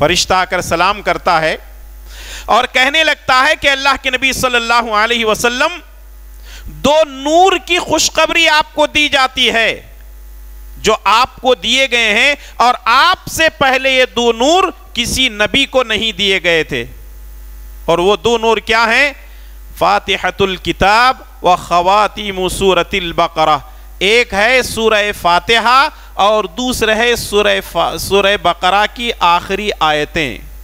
फरिश्ता आकर सलाम करता है और कहने लगता है कि अल्लाह के नबी सल्लल्लाहु अलैहि वसल्लम, दो नूर की खुशखबरी आपको दी जाती है, जो आपको दिए गए हैं, और आपसे पहले ये दो नूर किसी नबी को नहीं दिए गए थे। और वो दो नूर क्या हैं? फातिहतुल किताब व खवातीम सूरतिल बकरा। एक है सूरह फातिहा और दूसरा है सुरह सुरह बकरा की आखिरी आयतें।